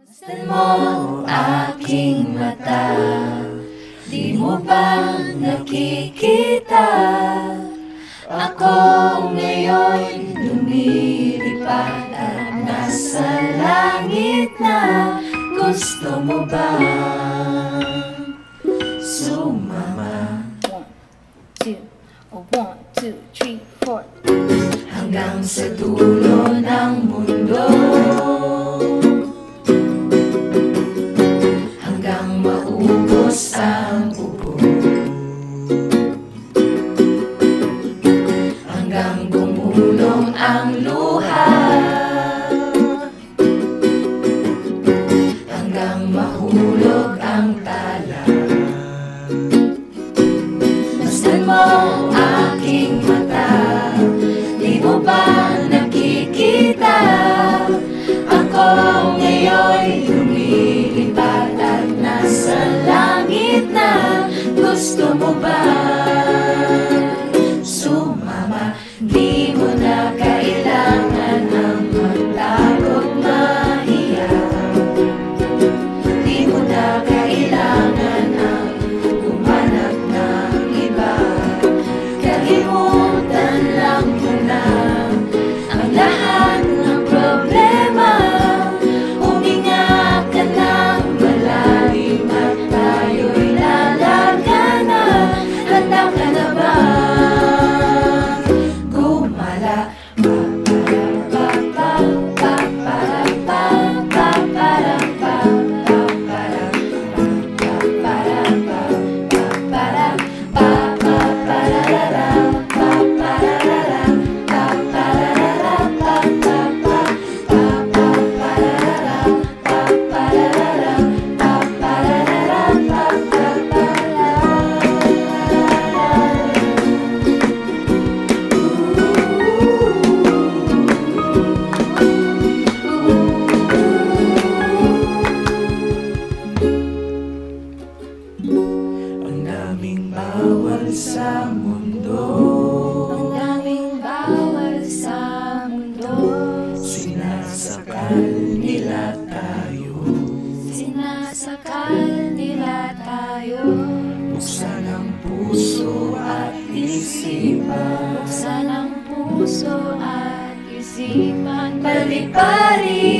Masdan mo aking mata Di mo ba nakikita. Ako ngayon lumilipad At nasa langit na Gusto mo ba? Sumama. Two, a one, two, three, four. Hanggang sa dulo ng mundo ang luha. Hanggang mahulog ang tala. Masdan mo aking mata? Di mo ba nakikita? Ako ngayon lumilipad At nasa langit na Gusto mo ba? Sumama bawal sa mundo Ang daming bawal sa mundo. Sinasakal nila tayo Sinasakal nila tayo. Buksan ang puso at isipan Buksan ang puso at isipan. Pali-pali